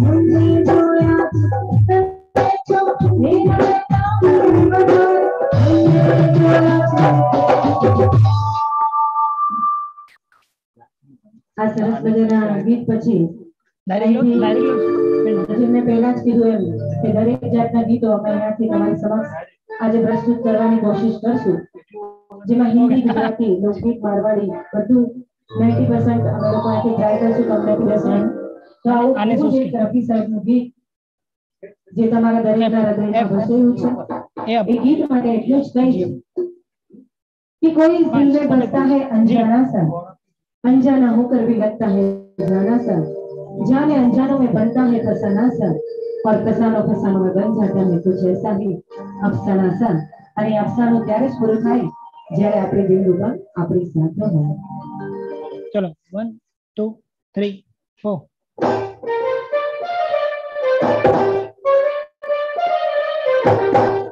આ સરસ મજાના ગીત પછી જેમ મેં પહેલા જ કીધું એમ કે દરેક જાતના ગીતો અમે અહીંયાથી તમારી સમક્ષ આજે પ્રસ્તુત કરવાની કોશિશ કરશું જેમાં હિન્દી ગુજરાતી લોકગીત મારવાડી બધું 90% અમે લોકો અહીંથી ટ્રાય કરશું તમને પીરસવાનું આને શું છે તરફી સાઈડ નું ગીત જે તમારા દરેકના હૃદયમાં વસેલું છે એ ગીત માટે એટલું જ કહી कि कोई इस दिल में बसता है अनजाना सा अनजाना होकर भी लगता है जाना सा जाने अनजानों में बनता है फसाना सा और फसानो फसानो में बन जाता है कुछ ऐसा ही अफसाना सा અને અફસાનો ત્યારે જ પૂરો થાય જ્યારે આપણે બિંદુ પણ આપણી સાથે હોય ચલો 1 2 3 4 Thank you.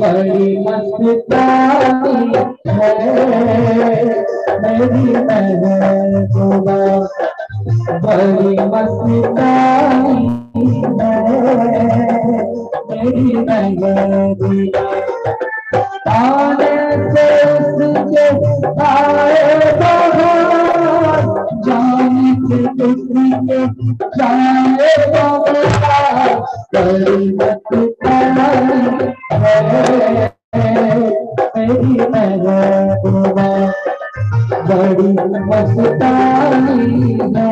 बड़ी मस्तानी है मेरी महबूबा बड़ी मस्तानी है मेरी महबूबा आने से उसके आए जाने मेरी महबूबा बड़ी मस्तानी है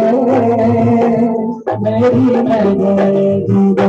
मेरी महबूबा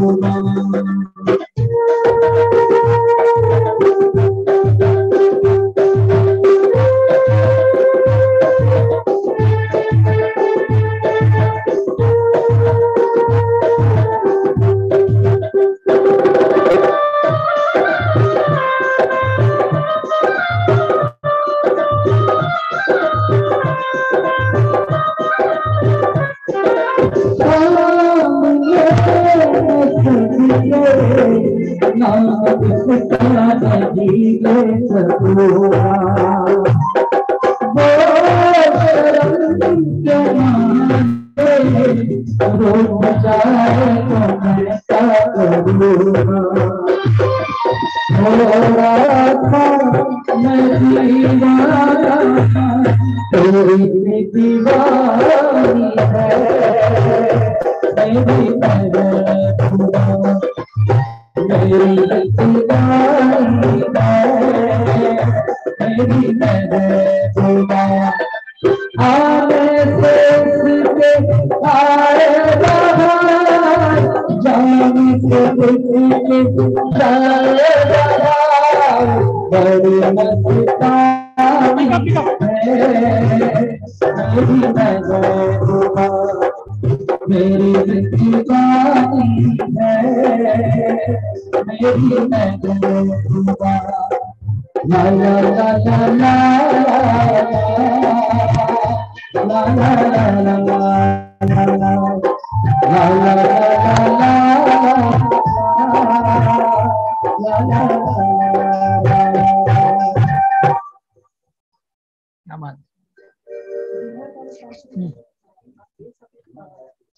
bu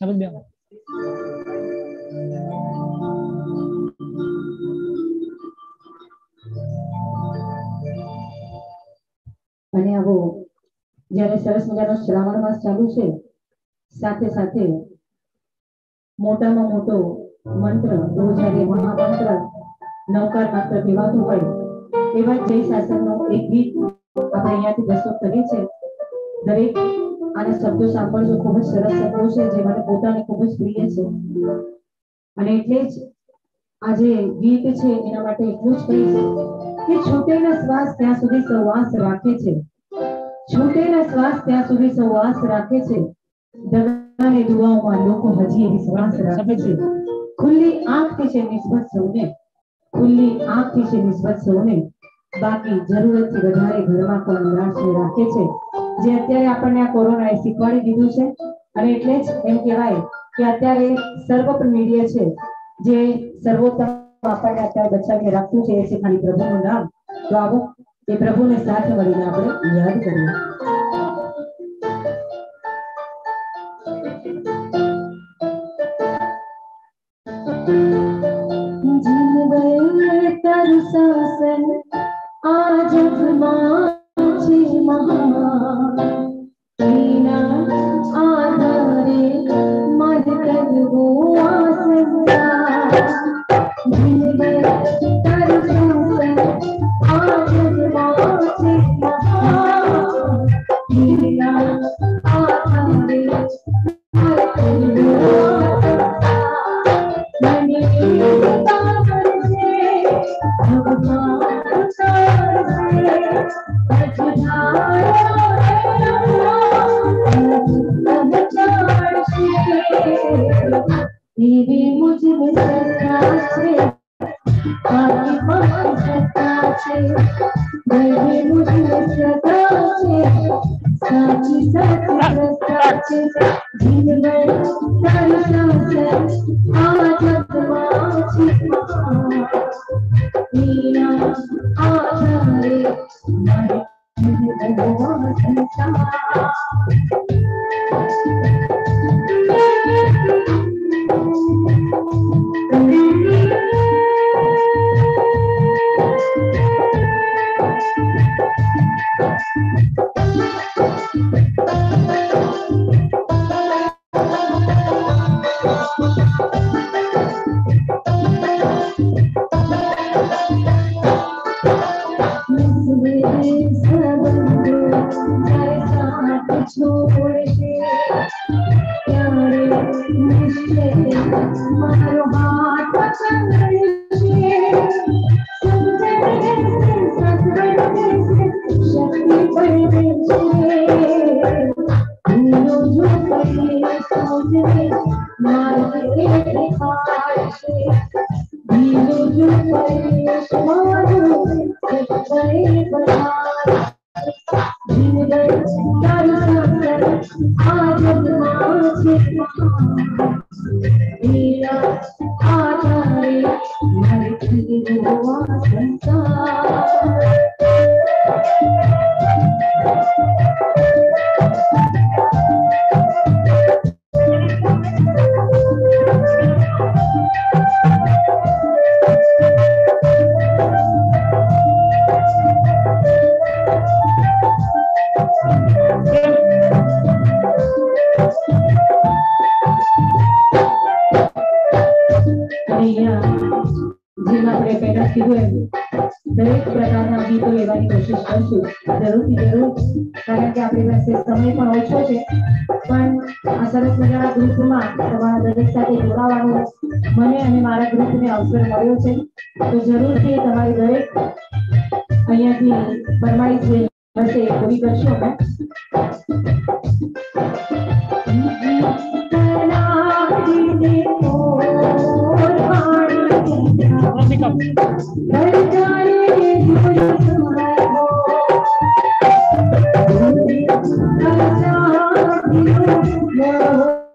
Sabit ba? અને આવો, જ્યારે સરસ મજાનો શ્રાવણ માસ ચાલુ છે, સાથે સાથે મોટામાં મોટો મંત્ર રોજારે મહામંત્ર, નવકાર માત્ર પીવાતું હોય, એવા જય શાસન નો એક ગીત આપણે અહીંયાથી પ્રસ્તુત કરીએ છીએ દરેક આના શબ્દો સાંભળજો ખૂબ જ સરસ શબ્દો છે જે મને પોતાને ખૂબ જ પ્રિય છે અને એટલે જ આ જે ગીત છે એના માટે એટલું જ કહીશ કે છૂટેલા શ્વાસ ત્યાં સુધી સવાસ રાખે છે છૂટેલા શ્વાસ ત્યાં સુધી સવાસ રાખે છે દગાને દુઆઓમાં લોકો હજી વિશ્વાસ રાખે છે ખુલ્લી આંખથી છે નિસ્બત સૌને ખુલ્લી આંખથી છે નિસ્બત સૌને બાકી જરૂરતથી વધારે ઘરમાં પણ નિરાશ રાખે છે જે અત્યારે આપણને આ કોરોનાએ શીખવાડી દીધું છે. અને એટલે જ એમ કહેવાય કે અત્યારે સર્વપ્ર મીડિયા છે જે સર્વોત્તમ આપણને અત્યારે બચાવીને રાખવું છે એ છે ખાલી પ્રભુનું નામ. તો આવો એ પ્રભુને સાથે મળીને આપણે યાદ કરીએ. દરેક સાથે જોડાવાનો મને અને મારા ગ્રુપને અવસર મળ્યો છે તો જરૂરથી તમારી દરેક અહીંયાથી ફરમાઈ છે હશે પૂરી કરશો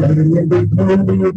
हमें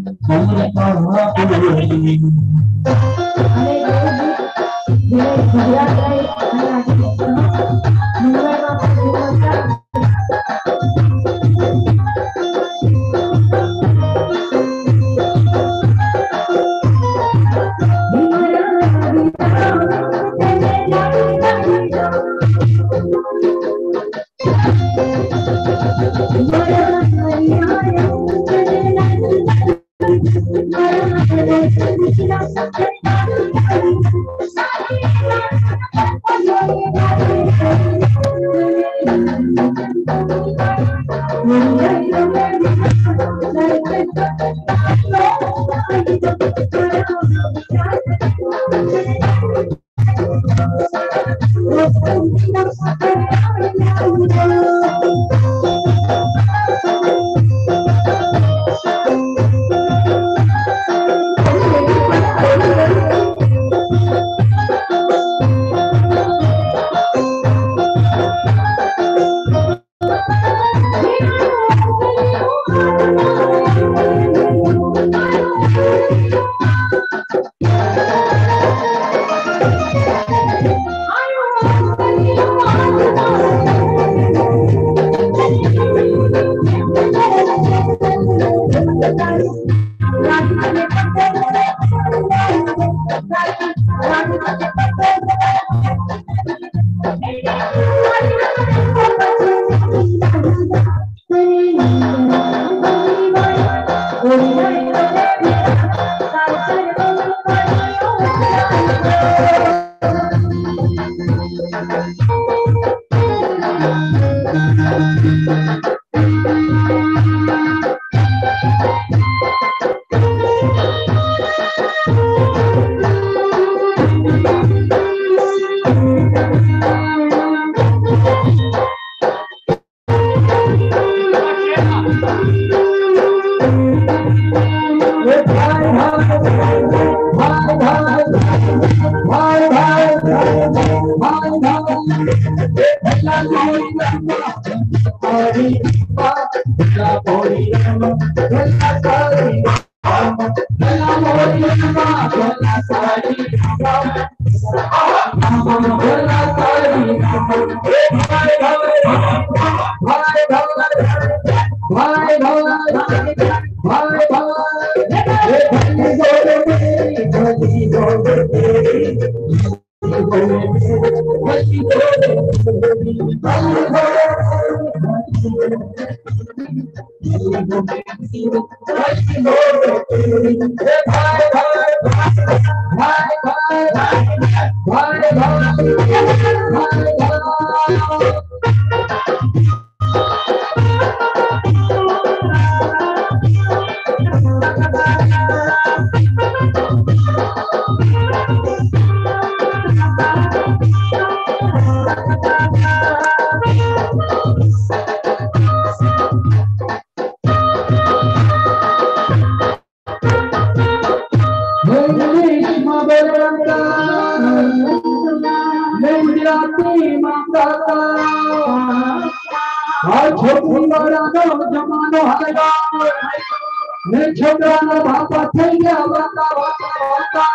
ને છોકરાનો બાપા થઈ ગયા વાતા વાતા વાતા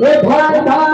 એ ભાઈ ભાઈ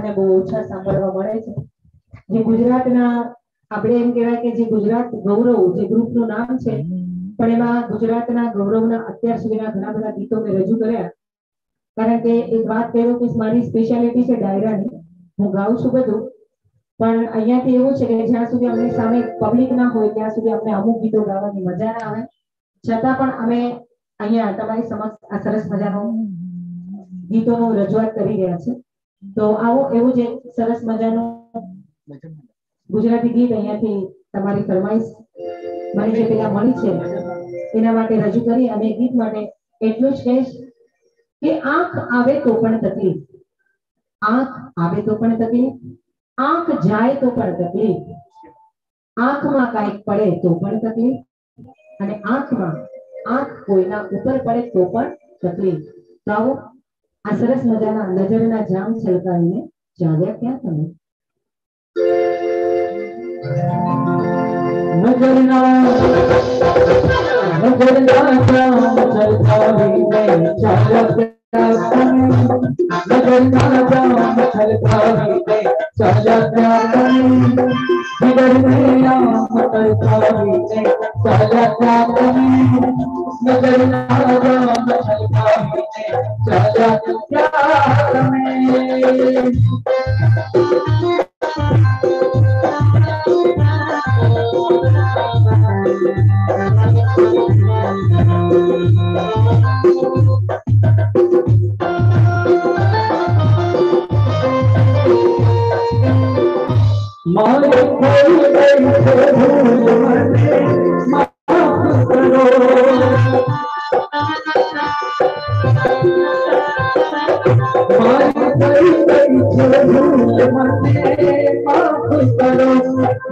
આપણને બહુ ઓછા સાંભળવા મળે છે. જે ગુજરાતના, આપણે એમ કહેવાય કે જે ગુજરાત ગૌરવ, જે ગ્રુપનું નામ છે, પણ એમાં ગુજરાતના ગૌરવના અત્યાર સુધીના ઘણા બધા ગીતો મેં રજૂ કર્યા. કારણ કે એક વાત કહેવું કે મારી સ્પેશિયાલિટી છે ડાયરાની. હું ગાઉં છું બધું. પણ અહીંયાથી એવું છે કે જ્યાં સુધી અમને સામે પબ્લિક ના હોય, ત્યાં સુધી અમને અમુક ગીતો ગાવાની મજા ના આવે. છતાં પણ અમે અહીંયા તમારી સમક્ષ આ સરસ મજાનો ગીતોનું રજૂઆત કરી રહ્યા છે તો આવો, એવું જ સરસ મજાનું ગુજરાતી ગીત અહીંયાથી તમારી ફરમાઈશ મને જે પેલા મળી છે, એના માટે રજૂ કરી અને ગીત માટે એટલું જ કહીશ કે આંખ આવે તો પણ તકલીફ. આંખ આવે તો પણ તકલીફ. આંખ જાય તો પણ તકલીફ. આંખમાં કાંઈક પડે તો પણ તકલીફ. અને આંખમાં આંખ કોઈના ઉપર પડે તો પણ તકલીફ. તો આવો આ સરસ મજાના નજરના જામ છલકાવીને ચાલ્યા ક્યાં તમે નજરના નજરના જામ છલકાવીને नगर राजा मथल थारी पे साजा त्यागन नगर मेरा मथल थारी पे साजा त्यागन नगर राजा मथल थारी पे साजा त्यागन Thank you. मारे कोई कैसे भूल मने माफ़ करो मारे कोई कैसे भूल मने माफ़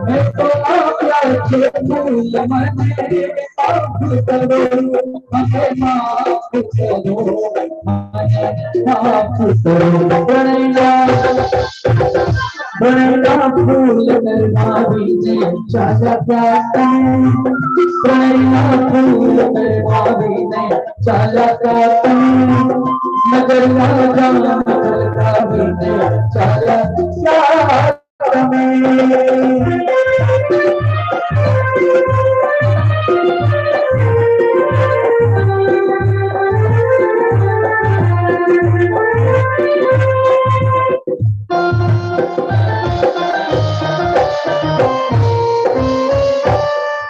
मैं तो आपका के भूल मने माफ़ करो हमें माफ़ करो माफ़ करो प्रणया प्रणया फूल निर्मावी ने चाचा प्यातन बड़ा फूल निर्मावी ने चाचा प्यातन नगर राजा नगर रावी ने प्यातन मारे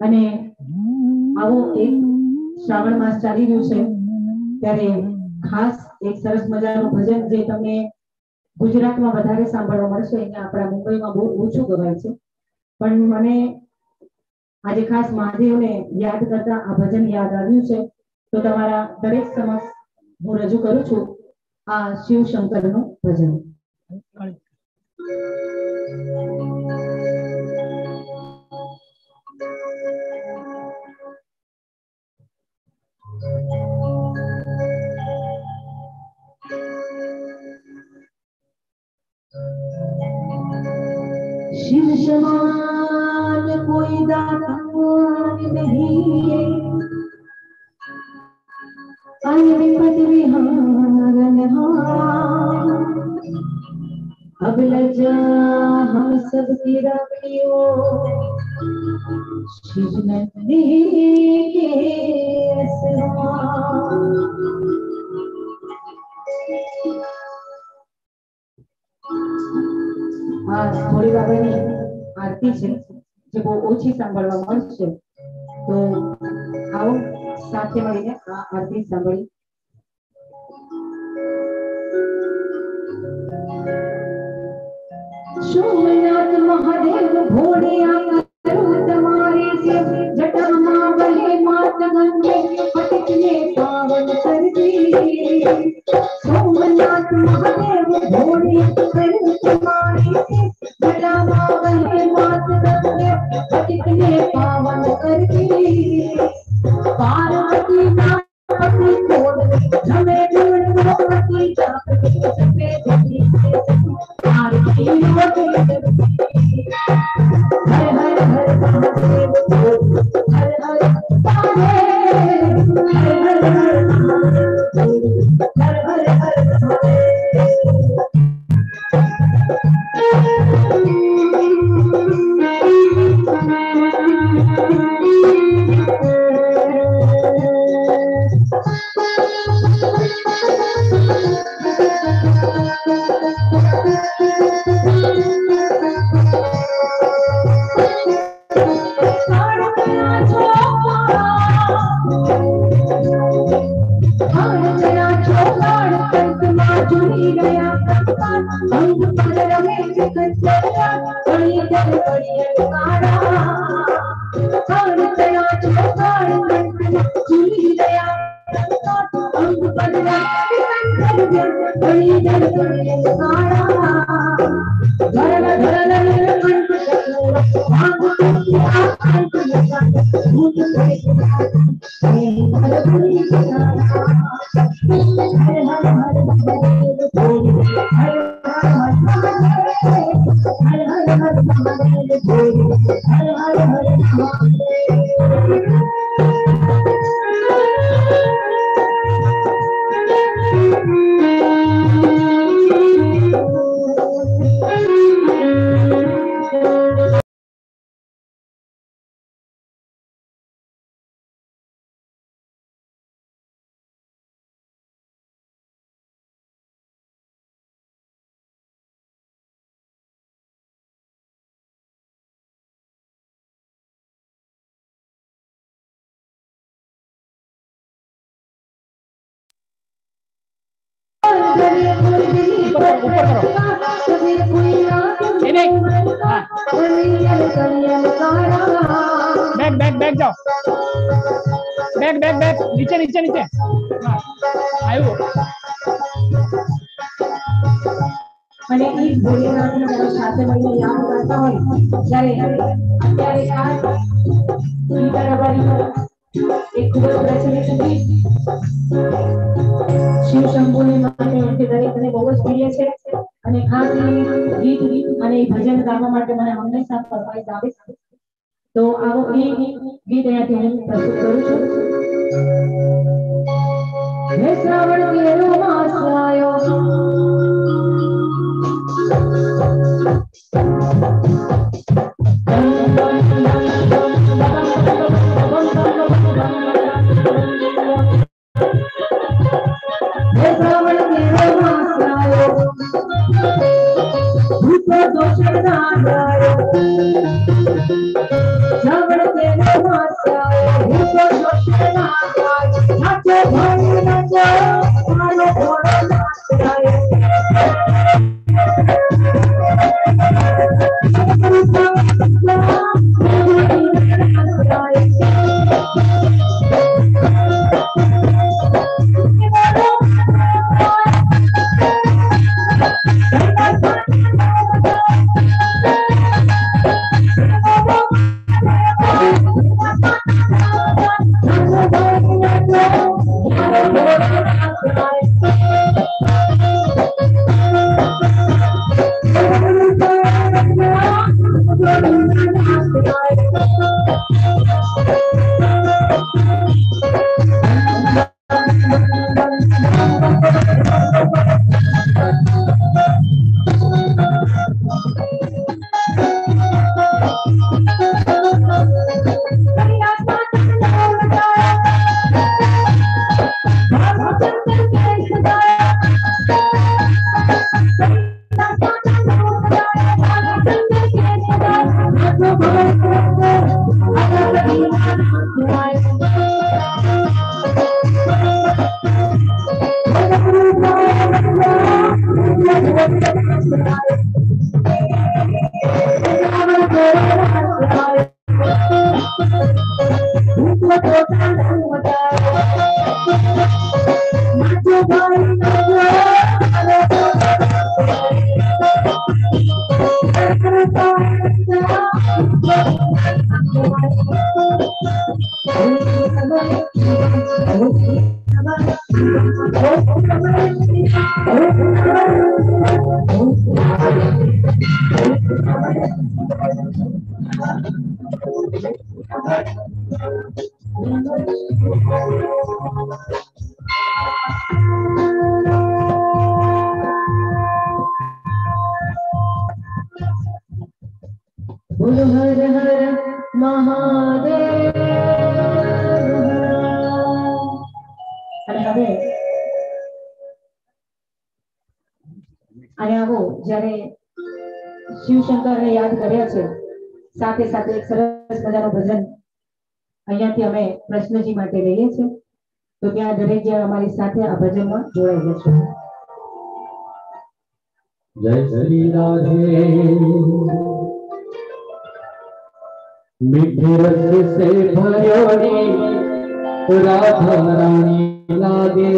અને આવો શ્રાવણ માસ ચાલી રહ્યું છે. ત્યારે ખાસ એક સરસ મજાનું ભજન જે તમે ગુજરાતમાં વધારે સાંભળવા મળશે અહીંયા આપણા મુંબઈમાં બહુ ઓછું ગવાય છે. પણ મને આજે ખાસ મહાદેવને યાદ કરતા આ ભજન યાદ આવ્યું છે. તો તમારા દરેક સમક્ષ હું રજૂ કરું છું આ શિવ શંકરનું ભજન. शिव समान कोई दाता नहीं अनपत विहारन अब लजा हम सब की रखियो। शिव नंदी के આ થોડી વારની આરતી છે જે બહુ ઓછી સાંભળવા મળશે તો આવો સાથે મળીને આ આરતી સાંભળી સોમનાથ મહાદેવ ભોળિયા કરું તમારે છે જટામાં વહે માત ગંગે પટકને પાવન सोमनाथ महादेव भोले करुण तुम्हारे भला मांगे मात रंगे पतित ने पावन करके i'm going to Thank you. Back back back जाओ बैक बैक बैक नीचे नीचे नीचे हाँ, आयो અને એ ભોલેનાથને બધા સાથે મળીને યાદ કરતા હોય જ્યારે અત્યારે આ ગીતારાબારીનો એક ખૂબ જ પ્રચલિત ગીત શિવ શંભુની માટે તે દરેકને બહુ જ પ્રિય છે અને ખાસ એ ગીત અને એ ભજન ગાવા માટે મને હંમેશા ફરમાઈશ આવે છે તો આવો એ ગીત અહીંયાથી હું પ્રસ્તુત કરું છું હે શ્રાવણ કેરો માસ આવ્યો Bye. માટે રહીએ છીએ તો ત્યાં દરેક જણ અમારી સાથે આ ભજનમાં જોડાઈ જશે જય શ્રી રાધે મીઠી રસ સે ભર્યોની રાધા રાણી લાગે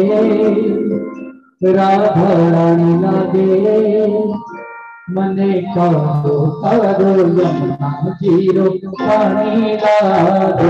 રાધા રાણી લાગે મને કહો કરો યમુના જીરો પાણી લાદો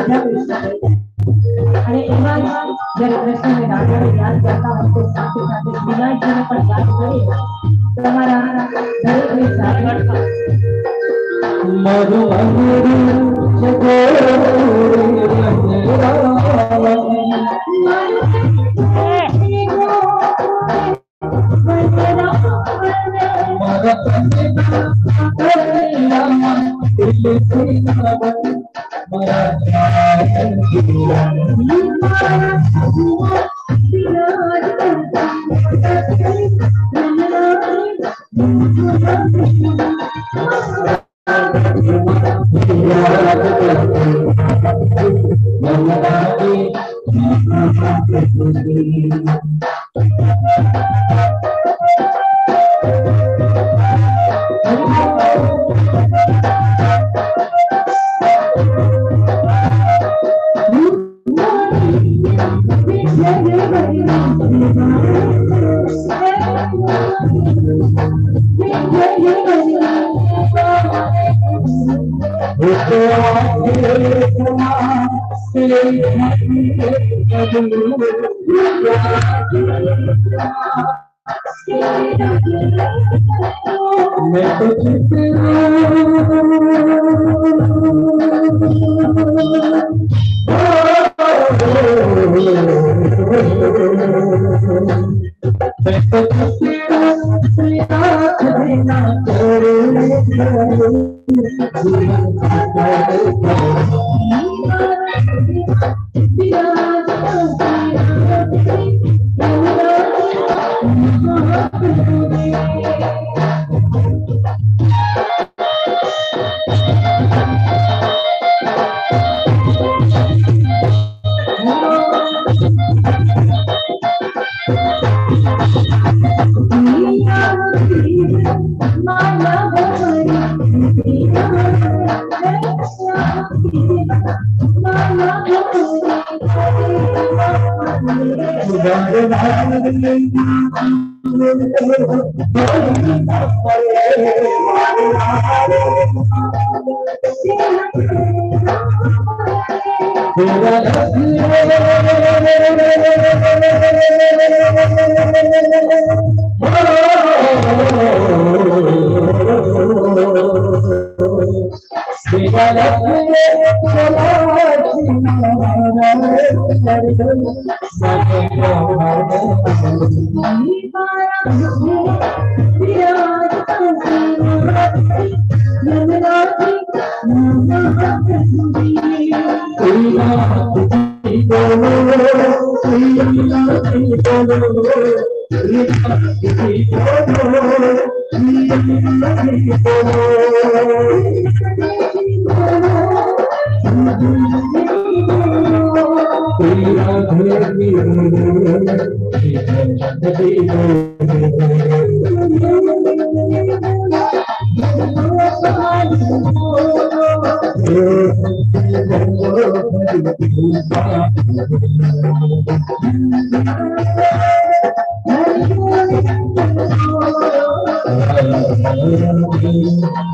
પ્રશ્ન આધા કૃષ્ણ છે અને એમાં જ જ્યારે કૃષ્ણને રાધાને યાદ કરતા હોય તો સાથે સાથે વિનાયકજીને પણ યાદ કરીએ તમારા દરેકને સાથે મરુ महाप्रभु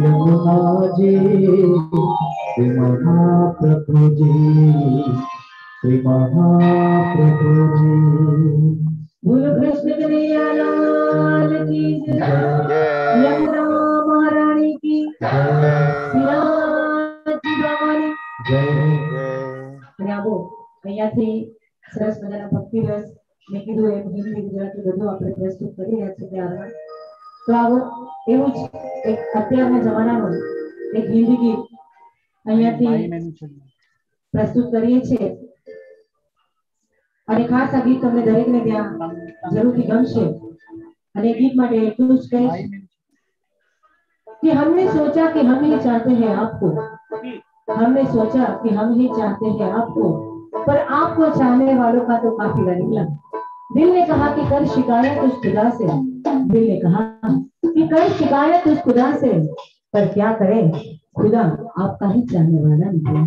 यमुना जी श्री महाप्रभु जी श्री महाप्रभु जी बोल कृष्ण कन्हैया लाल की यमुना महारानी की जय जय અહીંયાથી સરસ મજાના ભક્તિ રસ મેં કીધું એમ હિન્દી ગુજરાતી બધું આપણે પ્રસ્તુત કરી રહ્યા છીએ ત્યારમાં તો આવો એવું જ એક અત્યારના જમાનાનું એક હિન્દી ગીત અહીંયાથી પ્રસ્તુત કરીએ છીએ અને ખાસ આ ગીત તમને દરેકને ત્યાં જરૂરથી ગમશે અને એ ગીત માટે એટલું જ કહીશ कि हमने सोचा कि हम ही चाहते हैं आपको हमने सोचा कि हम ही चाहते हैं आपको पर आपको चाहने वालों का तो काफिला निकला। दिल ने कहा कि कर शिकायत उस खुदा से। दिल ने कहा कि कर शिकायत उस खुदा से। पर क्या करें? खुदा आपका ही चाहने वाला निकला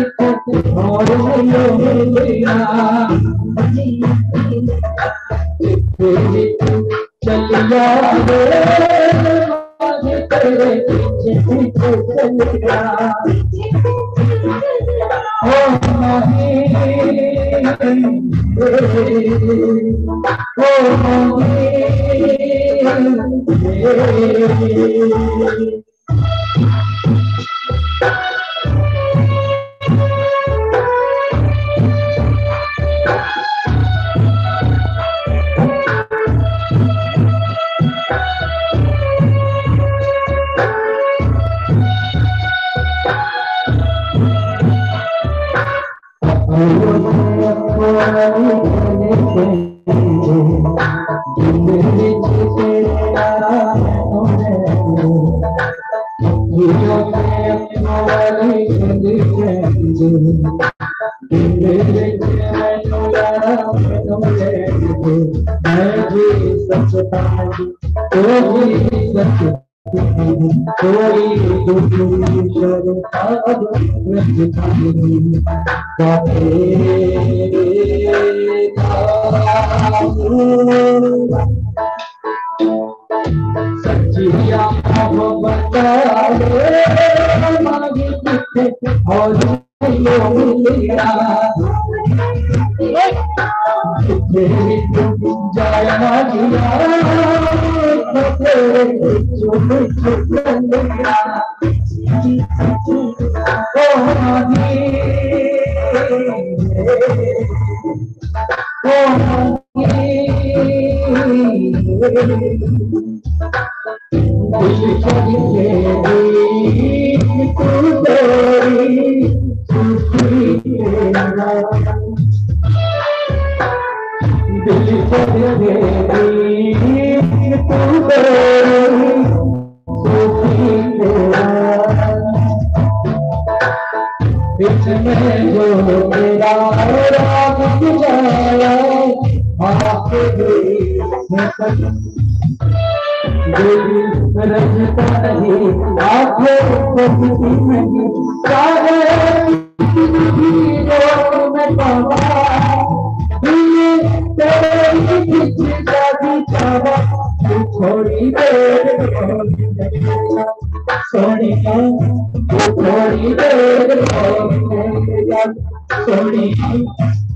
और मिलिया चलिया तेरे Então, रजता नहीं आँखों को किसी नहीं सारे में पावा तेरे पीछे शादी छावा थोड़ी देर सोनी थोड़ी देर सोनी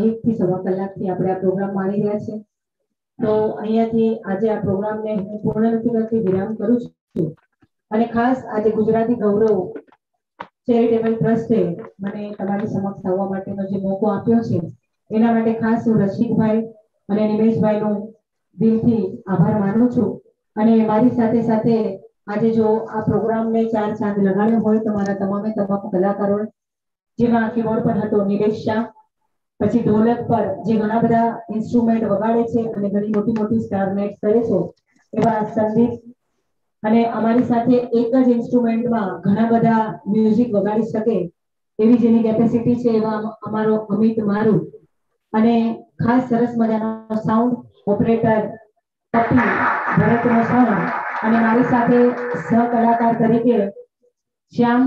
એક થી સવા કલાકથી આપણે આ પ્રોગ્રામ માણી રહ્યા છે તો અહીંયાથી આજે આ પ્રોગ્રામને હું પૂર્ણ નથી કરતી વિરામ કરું છું અને ખાસ આજે ગુજરાતી ગૌરવ ચેરિટેબલ ટ્રસ્ટે મને તમારી સમક્ષ આવવા માટેનો જે મોકો આપ્યો છે એના માટે ખાસ હું રસિકભાઈ અને નિમેશભાઈનો દિલથી આભાર માનું છું અને મારી સાથે સાથે આજે જો આ પ્રોગ્રામને ચાર ચાંદ લગાડ્યો હોય તો મારા તમામે તમામ કલાકારો જેમાં કીબોર્ડ પર હતો નિલેશ શાહ પછી ઢોલક પર જે ઘણા બધા ઇન્સ્ટ્રુમેન્ટ વગાડે છે અને ઘણી મોટી મોટી સ્ટાર નાઇટ્સ કરે છે, એવા સંદીપ અને અમારી સાથે એક જ ઇન્સ્ટ્રુમેન્ટમાં ઘણા બધા મ્યુઝિક વગાડી શકે એવી જેની કેપેસિટી છે એવા અમારો અમિત મારુ. અને ખાસ સરસ મજાનો સાઉન્ડ ઓપરેટર પપ્પી ભરતનો સાઉન્ડ અને મારી સાથે સહકલાકાર તરીકે શ્યામ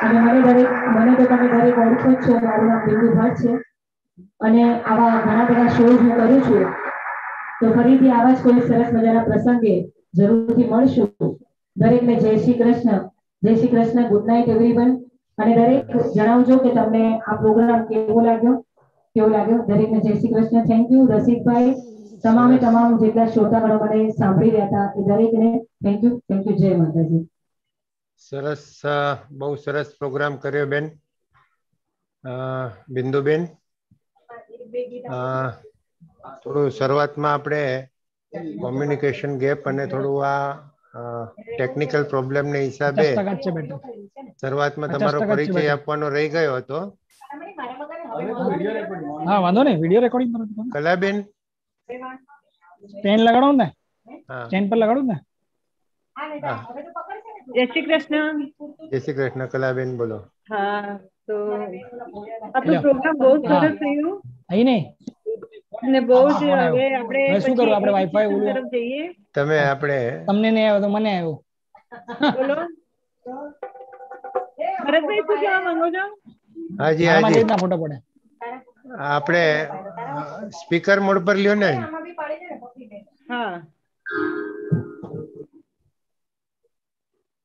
અને મને દરેક મને તો તમે દરેક ઓળખો જ છો મારું નામ બિંદુ ભટ્ટ છે અને આવા ઘણા બધા શોઝ હું કરું છું તો ફરીથી આવા જ કોઈ સરસ મજાના પ્રસંગે જરૂરથી મળશું દરેકને જય શ્રી કૃષ્ણ જય Shri Krishna good night everyone અને દરેક જણાવજો કે તમને આ પ્રોગ્રામ કેવો લાગ્યો કેવો લાગ્યો દરેકને જય શ્રી કૃષ્ણ થેન્ક યુ રસિકભાઈ તમામે તમામ જેટલા શ્રોતાગણો મને સાંભળી રહ્યા હતા એ દરેકને થેન્ક યુ થેન્ક યુ જય માતાજી સરસ બહુ સરસ પ્રોગ્રામ કર્યો બેન. અ, બિંદુબેન. થોડું શરૂઆતમાં આપણે કોમ્યુનિકેશન ગેપ અને થોડું આ ટેકનિકલ પ્રોબ્લેમને હિસાબે શરૂઆતમાં તમારો પરિચય આપવાનો રહી ગયો હતો. હા વાંધો નહીં વીડિયો રેકોર્ડિંગ કરો કલાબેન? પેન લગાડો ને. હા. સ્ટેન્ડ પર લગાડો ને. હા. જય શ્રી કૃષ્ણ. જય શ્રી કૃષ્ણ કલાબેન બોલો. હા તો આપણો પ્રોગ્રામ બહુ સરસ થયું. અહીં નહીં? અને બહુ જ હવે આપણે શું કરવું? આપણે વાઈફાઈ ઓલું? તરફ જઈએ. તમે આપણે તમને નહીં આવ્યો તો મને આવ્યો. બોલો. ભરતભાઈ શું કહેવા માંગો છો? હાજી હાજી. ના ફોટો પડે? આપણે સ્પીકર મોડ પર લ્યો ને. હા.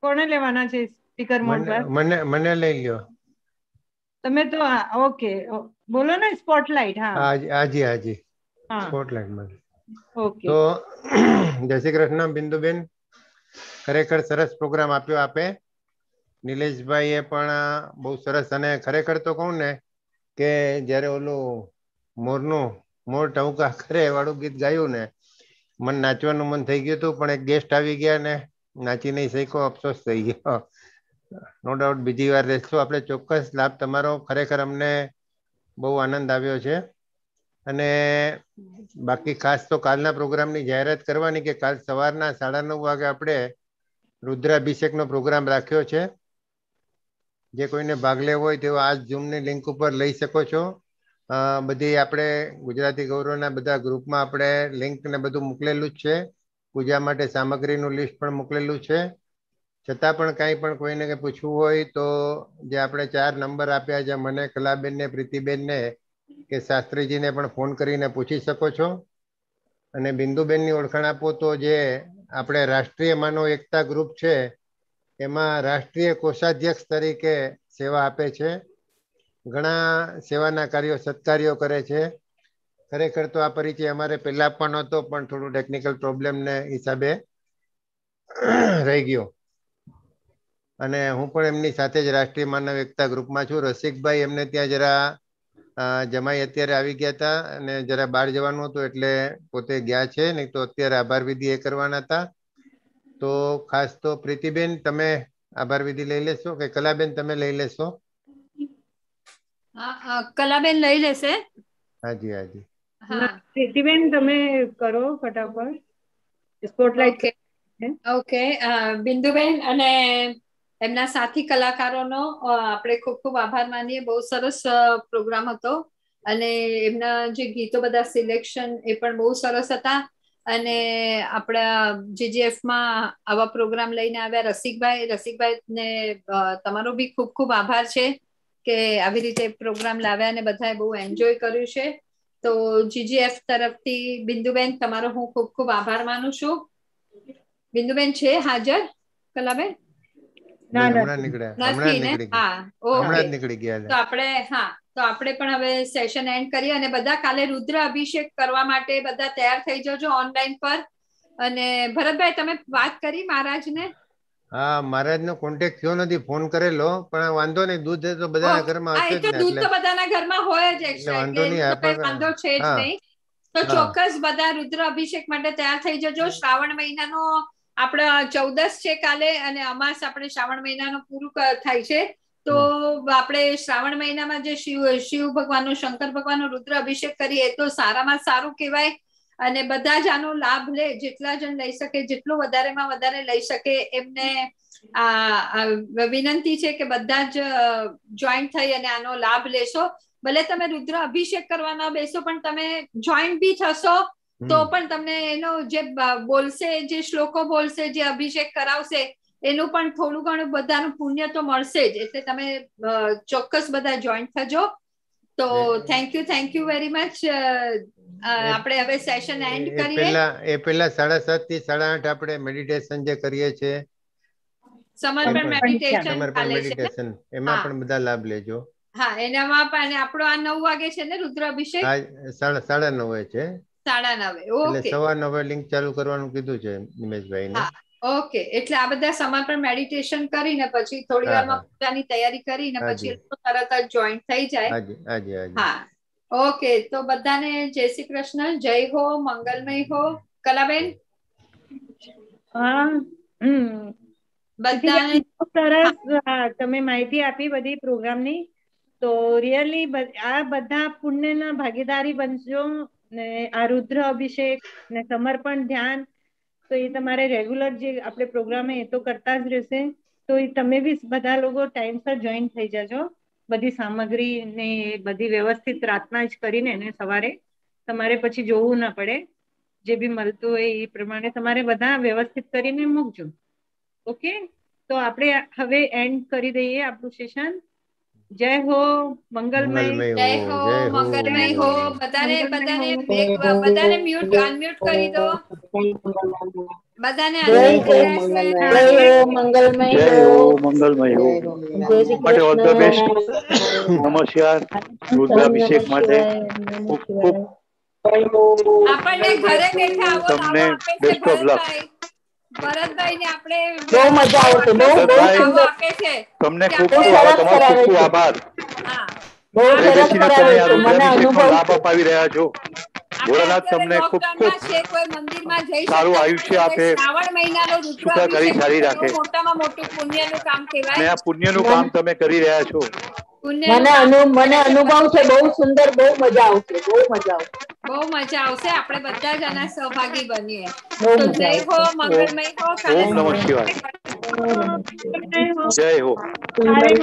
કોને લેવાના છે સ્પીકર મોડ પર મને મને લઈ લ્યો. તમે તો ઓકે. બોલો ને સ્પોટલાઇટ હા. હાજી હાજી સ્પોટલાઇટમાં ઓકે. તો જય શ્રી કૃષ્ણ બિંદુબેન. ખરેખર સરસ પ્રોગ્રામ આપ્યો આપે. નિલેશભાઈએ પણ બહુ સરસ અને ખરેખર તો કહું ને કે જ્યારે ઓલું મોરનું મોર ટહુકા કરે વાળું ગીત ગાયું ને મન નાચવાનું મન થઈ ગયું હતું પણ એક ગેસ્ટ આવી ગયા ને નાચી નહીં શક્યો અફસોસ થઈ ગયો. નો ડાઉટ બીજી વાર રહેશું આપણે ચોક્કસ લાભ તમારો ખરેખર અમને બહુ આનંદ આવ્યો છે. અને બાકી ખાસ તો કાલના પ્રોગ્રામની જાહેરાત કરવાની કે કાલ સવારના સાડા નવ વાગે આપણે રુદ્રાભિષેકનો પ્રોગ્રામ રાખ્યો છે. જે કોઈને ભાગ લેવો હોય તેઓ આ ઝૂમની લિંક ઉપર લઈ શકો છો. બધી આપણે ગુજરાતી ગૌરવના બધા ગ્રુપમાં આપણે લિંક ને બધું મોકલેલું જ છે. પૂજા માટે સામગ્રીનું લિસ્ટ પણ મોકલેલું છે. છતાં પણ કાંઈ પણ કોઈને કંઈ પૂછવું હોય તો જે આપણે ચાર નંબર આપ્યા છે, મને કલાબેનને પ્રીતિબેનને કે શાસ્ત્રીજીને પણ ફોન કરીને પૂછી શકો છો. અને બિંદુબેનની ઓળખાણ આપો તો જે આપણે રાષ્ટ્રીય માનવ એકતા ગ્રુપ છે, એમાં રાષ્ટ્રીય કોષાધ્યક્ષ તરીકે સેવા આપે છે. ઘણા સેવાના કાર્યો, સત્કાર્યો કરે છે. ખરેખર તો આ પરિચય અમારે પહેલા આપવાનો હતો પણ થોડું ટેકનિકલ પ્રોબ્લેમને હિસાબે રહી ગયો. અને હું પણ એમની સાથે જ રાષ્ટ્રીય માનવ એકતા ગ્રુપમાં છું. રસિકભાઈ એમને ત્યાં જરા જમાઈ અત્યારે આવી ગયા હતા અને જરા બહાર જવાનું હતું એટલે પોતે ગયા છે. નહીં તો અત્યારે આભાર વિધિ એ કરવાના હતા. તો ખાસ તો પ્રીતિબેન તમે આભાર વિધિ લઈ લેશો કે કલાબેન તમે લઈ લેશો? કલાબેન લઈ લેશે. હાજી હાજી. પ્રીતિબેન તમે કરો ફટાફટ. સ્પોટલાઇટ ઓકે ઓકે બિંદુબેન અને એમના સાથી કલાકારોનો આપણે ખૂબ ખૂબ આભાર માનીએ. બહુ સરસ પ્રોગ્રામ હતો. અને એમના જે ગીતો બધા સિલેક્શન એ પણ બહુ સરસ હતા. અને આપણા જીજીએફમાં આવા પ્રોગ્રામ લઈને આવ્યા રસિકભાઈ. રસિકભાઈ ને તમારો બી ખૂબ ખૂબ આભાર છે કે આવી રીતે પ્રોગ્રામ લાવ્યા અને બધાએ બહુ એન્જોય કર્યું છે. તો જીજીએફ તરફથી બિંદુબેન તમારો હું ખૂબ ખૂબ આભાર માનું છું. બિંદુબેન છે હાજર કલાબેન? ને આપણે હા તો આપણે પણ હવે સેશન એન્ડ કરીએ અને બધા કાલે રુદ્ર અભિષેક કરવા માટે બધા તૈયાર થઈ જજો ઓનલાઈન પર. અને ભરતભાઈ તમે વાત કરી મહારાજને? હા મહારાજનો કોન્ટેક્ટ થયો નથી ફોન કરેલો પણ વાંધો નહીં દૂધ તો બધાના ઘરમાં હશે જ તો દૂધ તો બધાના ઘરમાં હોય જ એટલે વાંધો નહીં, વાંધો છે જ. નહીં. તો ચોક્કસ બધા રુદ્ર અભિષેક માટે તૈયાર થઈ જજો. શ્રાવણ મહિનાનો આપણા ચૌદસ છે કાલે અને અમાસ આપણે શ્રાવણ મહિનાનો પૂરું થાય છે. તો આપણે શ્રાવણ મહિનામાં જે શિવ શિવ ભગવાનનો શંકર ભગવાનનો રુદ્ર અભિષેક કરીએ તો સારામાં સારું કહેવાય. અને બધા જ આનો લાભ લે જેટલા જણ લઈ શકે જેટલું વધારેમાં વધારે લઈ શકે એમને આ વિનંતી છે કે બધા જ જોઈન્ટ થઈ અને આનો લાભ લેશો. ભલે તમે રુદ્ર અભિષેક કરવાના બેસો પણ તમે જોઈન્ટ બી થશો તો પણ તમને એનો જે બોલશે જે શ્લોકો બોલશે જે અભિષેક કરાવશે એનું પણ થોડું ઘણું બધાનું પુણ્ય તો મળશે જ. એટલે તમે ચોક્કસ બધા જોઈન્ટ થજો. તો thank you thank you very much આપણે હવે સેશન એન્ડ કરીએ. પેલા એ સાડા સાતથી સાડા આઠ આપણે મેડિટેશન જે કરીએ છીએ સમર્પણ પણ- મેડિટેશન સમર્પણ મેડિટેશન એમાં પણ બધા લાભ લેજો. હા એનામાં પણ આપણો આ નવ વાગે છે ને રુદ્ર અભિષેક આ સાડા સાડા નવે છે. સાડા નવે એટલે ઓકે. સવાર નવે લિંક ચાલુ કરવાનું કીધું છે નિમેશભાઈ ને હા. ઓકે. એટલે આ બધા સમર્પણ મેડિટેશન કરીને પછી થોડી હા, વારમાં પોતાની તૈયારી કરીને પછી તરત જ જોઈન્ટ થઈ જાય. હાજી હાજી હાજી હા. ઓકે તો બધાને જય શ્રી કૃષ્ણ જય હો મંગલમય હો કલાબેન હા હમ બધાને બહુ સરસ હા, તમે માહિતી આપી બધી પ્રોગ્રામની તો રિયલી આ બધા પુણ્યના ભાગીદારી બનજો ને આ રુદ્ર અભિષેક ને સમર્પણ ધ્યાન તો એ તમારે રેગ્યુલર જે આપણે પ્રોગ્રામ એ તો કરતા જ રહેશે તો એ તમે બી બધા લોકો ટાઈમસર જોઈન થઈ જજો બધી સામગ્રી ને એ બધી વ્યવસ્થિત રાતના જ કરીને ને સવારે તમારે પછી જોવું ના પડે જે બી મળતું હોય એ પ્રમાણે તમારે બધા વ્યવસ્થિત કરીને મૂકજો ઓકે તો આપણે હવે એન્ડ કરી દઈએ આપણું સેશન જય હો મંગલમય મંગલમય જય હો હો જય હો મંગલમય હો બધાને બધાને એક- બધાને મ્યુટ અનમ્યુટ કરી દો ઓલ ધ બેસ્ટ નમસ્કાર. રુદ્રાભિષેક માટે ખૂબ ખૂબ તમને બેસ્ટ ઓફ લક આપણે મજા આવશે બહુ બહુ તમને ખૂબ આભાર. બહુ સરસ કરાવે છે. રહ્યા છો. ભોળાનાથ અત્યારે તમને ખૂબ લોકડાઉનમાં ખૂબ છે કોઈ મંદિરમાં જઈ સારું શકતા આયુષ્ય નથી. આપે. શ્રાવણ મહિનાનો રુદ્ર સુખાકારી અભિષેક સારી બહુ રાખે. મોટામાં મોટું પુણ્યનું કામ અને કહેવાય આ પુણ્યનું કામ તમે કરી રહ્યા છો પુણ્યનું મને કામ અનુ મને અનુભવ છે બહુ સુંદર બહુ મજા આવશે બહુ મજા આવશે બહુ મજા આવશે આપણે બધા જ આના સહભાગી બનીએ બહુ તો મજા જય હો મંગલમય હો કાલે ઓમ નમઃ શિવાય મંગલમય હો. જય હો સુંદર